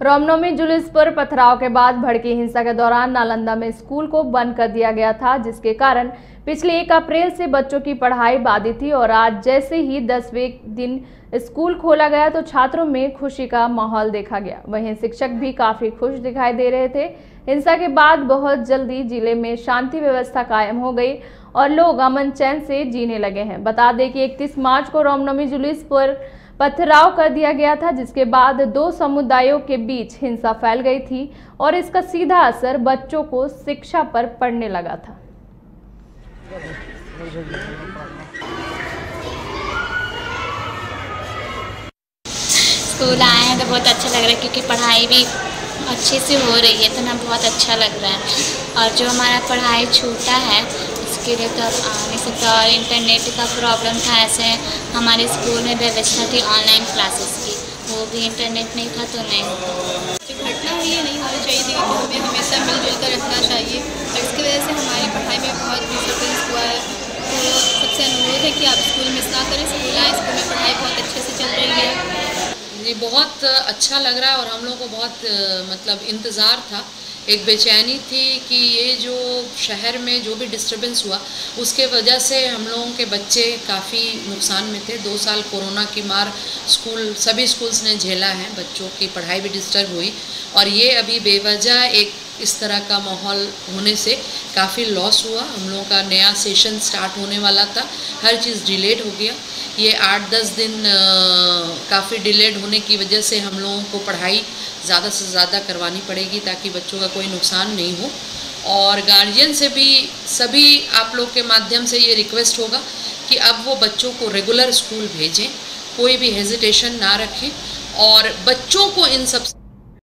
रामनवमी जुलूस पर पथराव के बाद भड़की हिंसा के दौरान नालंदा में स्कूल को बंद कर दिया गया था, जिसके कारण पिछले एक अप्रैल से बच्चों की पढ़ाई बाधित थी और आज जैसे ही दसवें दिन स्कूल खोला गया तो छात्रों में खुशी का माहौल देखा गया। वहीं शिक्षक भी काफ़ी खुश दिखाई दे रहे थे। हिंसा के बाद बहुत जल्दी ज़िले में शांति व्यवस्था कायम हो गई और लोग अमन चैन से जीने लगे हैं। बता दें कि 31 मार्च को रामनवमी जुलूस पर पथराव कर दिया गया था, जिसके बाद दो समुदायों के बीच हिंसा फैल गई थी और इसका सीधा असर बच्चों को शिक्षा पर पड़ने लगा था। स्कूल आए हैं तो बहुत अच्छा लग रहा है, क्योंकि पढ़ाई भी अच्छे से हो रही है तो ना बहुत अच्छा लग रहा है। और जो हमारा पढ़ाई छूटा है उसके लिए तो आ नहीं सकता और इंटरनेट का प्रॉब्लम था ऐसे हमारे स्कूल में व्यवस्था थी ऑनलाइन क्लासेस की। वो भी इंटरनेट नहीं था तो नहीं। जो घटना हुई है नहीं होनी चाहिए थी क्योंकि हमें हमेशा मिलजुल कर रखना चाहिए। और इसकी वजह से हमारी पढ़ाई में बहुत डिस्टर्बेंस हुआ है। तो सबसे अनुरोध है कि आप स्कूल मिस ना करें स्कूल आए स्कूल में पढ़ाई बहुत अच्छे से चल रही है। जी बहुत अच्छा लग रहा है और हम लोग को बहुत मतलब इंतज़ार था। एक बेचैनी थी कि ये जो शहर में जो भी डिस्टरबेंस हुआ, उसके वजह से हम लोगों के बच्चे काफ़ी नुकसान में थे। दो साल कोरोना की मार स्कूल, सभी स्कूल्स ने झेला है, बच्चों की पढ़ाई भी डिस्टर्ब हुई। और ये अभी बेवजह एक इस तरह का माहौल होने से काफ़ी लॉस हुआ। हम लोगों का नया सेशन स्टार्ट होने वाला था। हर चीज़ डिलेड हो गया। ये आठ दस दिन काफ़ी डिलेड होने की वजह से हम लोगों को पढ़ाई ज़्यादा से ज़्यादा करवानी पड़ेगी ताकि बच्चों का कोई नुकसान नहीं हो। और गार्जियन से भी, सभी आप लोग के माध्यम से ये रिक्वेस्ट होगा कि अब वो बच्चों को रेगुलर स्कूल भेजें। कोई भी हेजिटेशन ना रखें। और बच्चों को इन सब